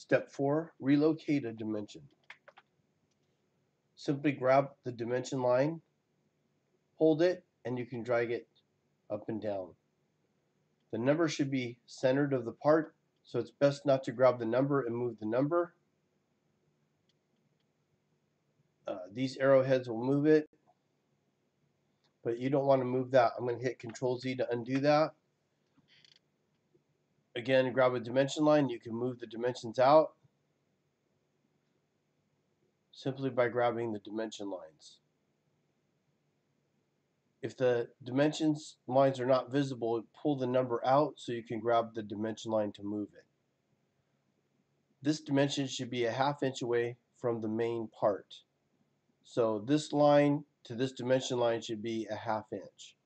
Step 4. Relocate a dimension. Simply grab the dimension line, hold it, and you can drag it up and down. The number should be centered of the part, so it's best not to grab the number and move the number. Uh, these arrowheads will move it, but you don't want to move that. I'm going to hit Control Z to undo that. Again, grab a dimension line. You can move the dimensions out simply by grabbing the dimension lines. If the dimensions lines are not visible, pull the number out so you can grab the dimension line to move it. This dimension should be a half inch away from the main part. So this line to this dimension line should be a half inch.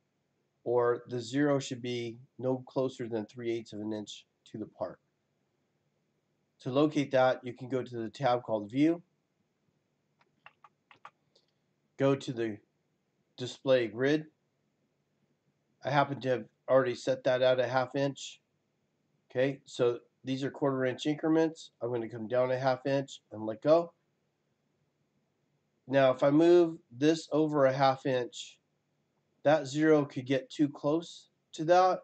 Or the zero should be no closer than 3 eighths of an inch to the part. To locate that, you can go to the tab called View, go to the display grid. I happen to have already set that at a half inch. Okay, so these are quarter inch increments. I'm going to come down a half inch and let go. Now if I move this over a half inch, that zero could get too close to that.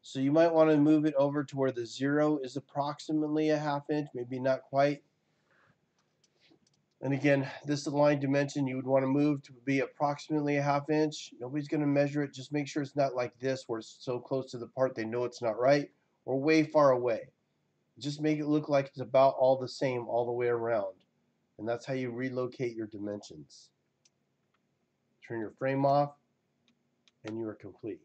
So you might want to move it over to where the zero is approximately a half inch, maybe not quite. And again, this line dimension you would want to move to be approximately a half inch. Nobody's going to measure it. Just make sure it's not like this where it's so close to the part they know it's not right or way far away. Just make it look like it's about all the same all the way around. And that's how you relocate your dimensions. Turn your frame off and you are complete.